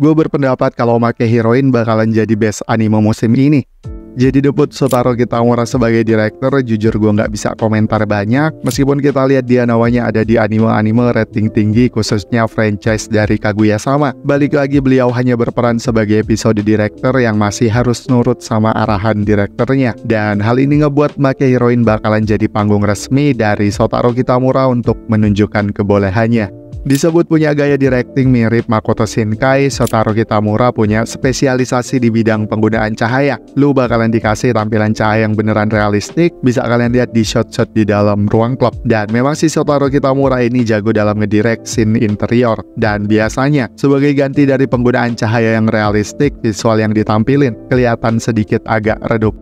gue berpendapat kalau make heroin bakalan jadi best anime musim ini. Jadi debut Sotaro Kitamura sebagai direktur, jujur gue nggak bisa komentar banyak, meskipun kita lihat dia namanya ada di anime-anime rating tinggi khususnya franchise dari Kaguya sama. Balik lagi beliau hanya berperan sebagai episode direktur yang masih harus nurut sama arahan direkturnya. Dan hal ini ngebuat Make Heroin bakalan jadi panggung resmi dari Sotaro Kitamura untuk menunjukkan kebolehannya. Disebut punya gaya directing mirip Makoto Shinkai, Sotaro Kitamura punya spesialisasi di bidang penggunaan cahaya. Lu bakalan dikasih tampilan cahaya yang beneran realistik, bisa kalian lihat di shot-shot di dalam ruang klub. Dan memang si Sotaro Kitamura ini jago dalam ngedirect scene interior. Dan biasanya, sebagai ganti dari penggunaan cahaya yang realistik, visual yang ditampilin kelihatan sedikit agak redup.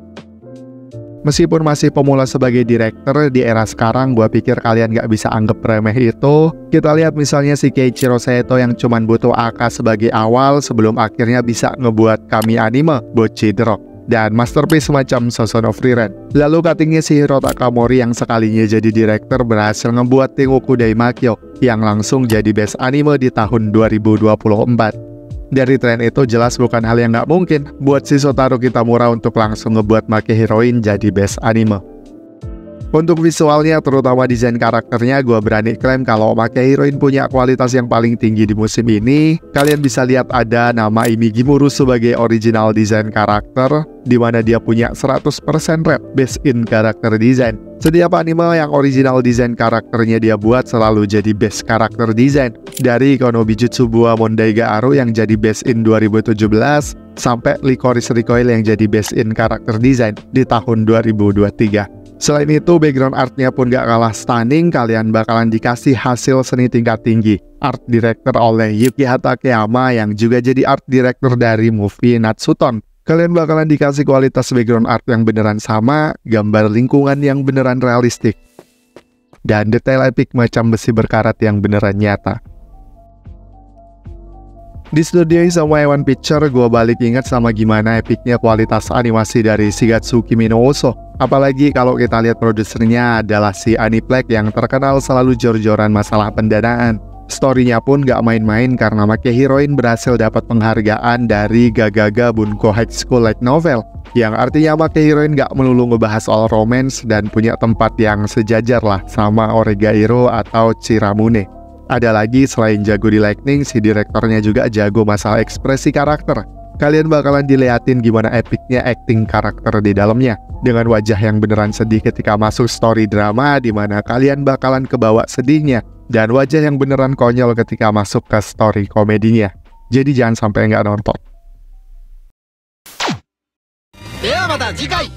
Meskipun masih pemula sebagai direktur di era sekarang, gue pikir kalian gak bisa anggap remeh itu. Kita lihat misalnya si Keiichiro Seto yang cuman butuh AK sebagai awal sebelum akhirnya bisa ngebuat kami anime, Bochi Drop dan masterpiece semacam Soson of Riren. Lalu cuttingnya si Hiro Takamori yang sekalinya jadi direktur berhasil ngebuat Tengoku Daimakyo yang langsung jadi best anime di tahun 2024. Dari tren itu jelas bukan hal yang nggak mungkin buat si Sotaro Kitamura untuk langsung ngebuat Make Heroin jadi best anime. Untuk visualnya, terutama desain karakternya, gue berani klaim kalau Make Heroin punya kualitas yang paling tinggi di musim ini. Kalian bisa lihat ada nama Imi Gimuru sebagai original desain karakter, di mana dia punya 100% rep based in karakter design. Setiap anime yang original desain karakternya dia buat selalu jadi best karakter design. Dari Konobi Bua Mondaiga Aru yang jadi best in 2017, sampai Licorice Recoil yang jadi best in karakter design di tahun 2023. Selain itu, background artnya pun gak kalah stunning, kalian bakalan dikasih hasil seni tingkat tinggi. Art director oleh Yuki Hatakeyama yang juga jadi art director dari movie Natsuton. Kalian bakalan dikasih kualitas background art yang beneran sama, gambar lingkungan yang beneran realistik, dan detail epic macam besi berkarat yang beneran nyata. Di studio sama Ewan Picture, gue balik ingat sama gimana epicnya kualitas animasi dari Shigatsu Kimi no Uso. Apalagi kalau kita lihat produsernya adalah si Aniplex yang terkenal selalu jor-joran masalah pendanaan. Storynya pun gak main-main karena Make Heroin berhasil dapat penghargaan dari Gagaga Bunko High School Light Novel yang artinya Make Heroin gak melulu ngebahas soal romance dan punya tempat yang sejajar lah sama Oregairo atau Chiramune. Ada lagi selain jago di lightning, si direktornya juga jago masalah ekspresi karakter. Kalian bakalan diliatin gimana epicnya acting karakter di dalamnya. Dengan wajah yang beneran sedih ketika masuk story drama, di mana kalian bakalan kebawa sedihnya. Dan wajah yang beneran konyol ketika masuk ke story komedinya. Jadi jangan sampai nggak nonton. ではまた次回